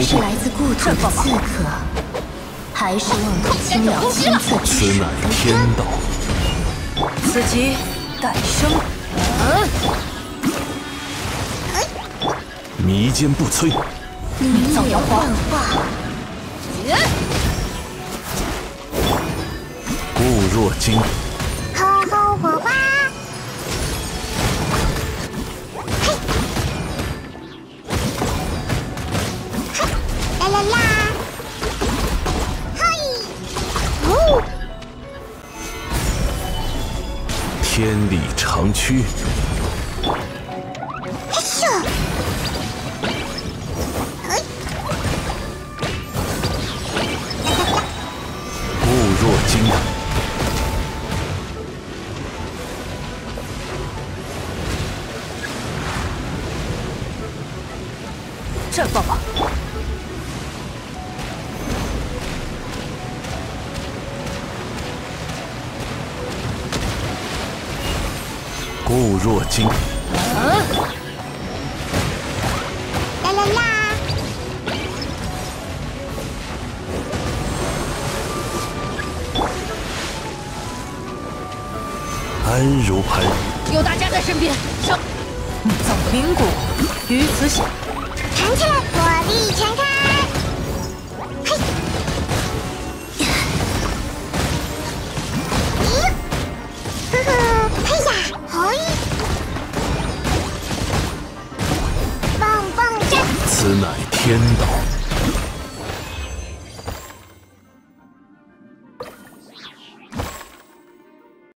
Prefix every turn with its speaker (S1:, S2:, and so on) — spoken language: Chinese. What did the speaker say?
S1: 是来自故土的刺客，还是望土青鸟亲自
S2: 此乃天道。
S3: 此即诞生。
S2: 迷坚不摧。
S1: 林造妖幻化。
S2: 固若金。天理长驱。
S4: 咻！
S2: 固若金。
S3: 绽放吧！
S2: 固若金。
S4: 啦啦啦！
S2: 安如磐。
S3: 有大家在身边，上！造灵骨，于此小。
S4: 弹起来，火力全呀，嘿！棒棒战！
S2: 此乃天道。